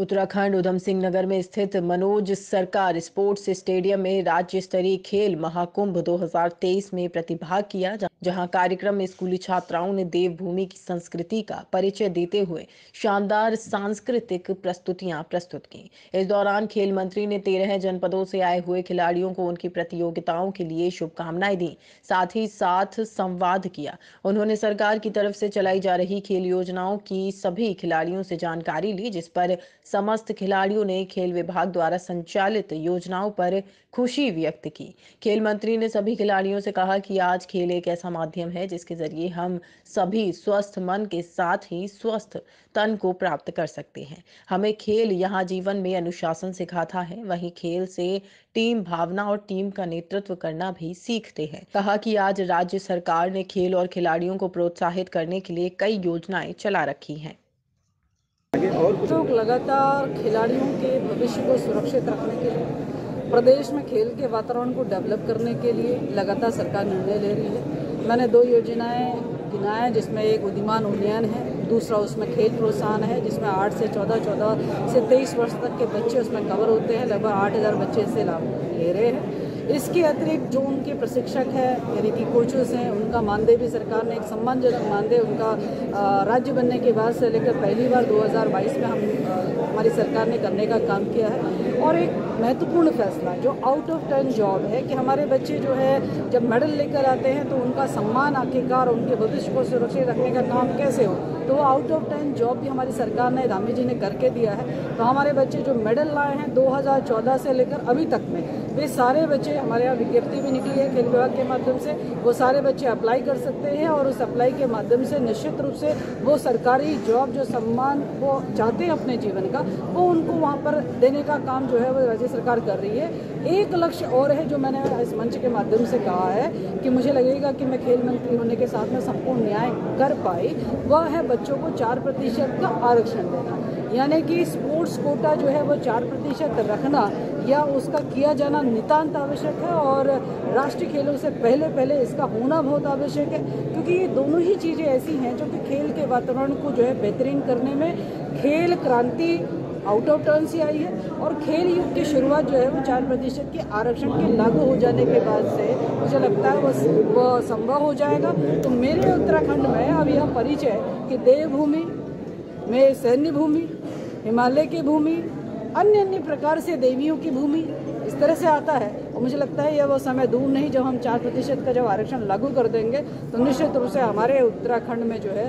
उत्तराखंड उधम सिंह नगर में स्थित मनोज सरकार स्पोर्ट्स स्टेडियम में राज्य स्तरीय खेल महाकुंभ 2023 में प्रतिभाग किया जहाँ कार्यक्रम में स्कूली छात्राओं ने देवभूमि की संस्कृति का परिचय देते हुए शानदार सांस्कृतिक प्रस्तुतियाँ प्रस्तुत की। इस दौरान खेल मंत्री ने तेरह जनपदों से आए हुए खिलाड़ियों को उनकी प्रतियोगिताओं के लिए शुभकामनाएँ दी, साथ ही साथ संवाद किया। उन्होंने सरकार की तरफ़ से चलाई जा रही खेल योजनाओं की सभी खिलाड़ियों से जानकारी ली, जिस पर समस्त खिलाड़ियों ने खेल विभाग द्वारा संचालित योजनाओं पर खुशी व्यक्त की। खेल मंत्री ने सभी खिलाड़ियों से कहा कि आज खेल एक ऐसा माध्यम है जिसके ज़रिए हम सभी स्वस्थ मन के साथ ही स्वस्थ तन को प्राप्त कर सकते हैं। हमें खेल यहाँ जीवन में अनुशासन सिखाता है। वहीं खेल से टीम भावना और टीम का नेतृत्व करना भी सीखते हैं। कहा कि आज राज्य सरकार ने खेल और खिलाड़ियों को प्रोत्साहित करने के लिए कई योजनाएँ चला रखी हैं। तो लगातार खिलाड़ियों के भविष्य को सुरक्षित रखने के लिए, प्रदेश में खेल के वातावरण को डेवलप करने के लिए लगातार सरकार निर्णय ले रही है। मैंने दो योजनाएँ गिनाएँ जिसमें एक उद्यमान उन्नयन है, दूसरा उसमें खेल प्रोत्साहन है, जिसमें आठ से चौदह चौदह से तेईस वर्ष तक के बच्चे उसमें कवर होते हैं, लगभग आठ हज़ार बच्चे इससे लाभ ले रहे हैं। इसके अतिरिक्त जो उनके प्रशिक्षक हैं, यानी कि कोचेस हैं, उनका मानदेय भी सरकार ने एक सम्मानजनक मानदेय उनका राज्य बनने के बाद से लेकर पहली बार 2022 में हम हमारी सरकार ने करने का काम किया है। और एक महत्वपूर्ण फैसला, जो आउट ऑफ़ टर्न जॉब है कि हमारे बच्चे जो है, जब मेडल लेकर आते हैं तो उनका सम्मान, आखिरकार उनके भविष्य को सुरक्षित रखने का काम कैसे हो? तो आउट ऑफ़ टर्न जॉब भी हमारी सरकार ने धामी जी ने करके दिया है। तो हमारे बच्चे जो मेडल लाए हैं 2014 से लेकर अभी तक में, वे सारे बच्चे हमारे यहाँ विज्ञप्ति भी निकली है खेल विभाग के माध्यम से, वो सारे बच्चे अप्लाई कर सकते हैं और उस अप्लाई के माध्यम से निश्चित रूप से वो सरकारी जॉब जो सम्मान वो चाहते हैं अपने जीवन का, वो उनको वहाँ पर देने का काम जो है वो राज्य सरकार कर रही है। एक लक्ष्य और है जो मैंने इस मंच के माध्यम से कहा है कि मुझे लगेगा कि मैं खेल मंत्री होने के साथ में संपूर्ण न्याय कर पाई, वह है बच्चों को चार प्रतिशत का आरक्षण देना। यानी कि स्पोर्ट्स कोटा जो है वो चार प्रतिशत रखना या उसका किया जाना नितांत आवश्यक है और राष्ट्रीय खेलों से पहले पहले इसका होना बहुत आवश्यक है, क्योंकि ये दोनों ही चीज़ें ऐसी हैं जो कि खेल के वातावरण को जो है बेहतरीन करने में खेल क्रांति आउट ऑफ़ टर्न से आई है और खेल युग की शुरुआत जो है वो चार प्रतिशत के आरक्षण के लागू हो जाने के बाद से मुझे लगता है वो वो संभव हो जाएगा। तो मेरे उत्तराखंड में अब यह परिचय कि देवभूमि में सैन्य भूमि हिमालय की भूमि अन्य अन्य प्रकार से देवियों की भूमि इस तरह से आता है। और मुझे लगता है यह वो समय दूर नहीं, जब हम चार प्रतिशत का जब आरक्षण लागू कर देंगे तो निश्चित रूप से हमारे उत्तराखंड में जो है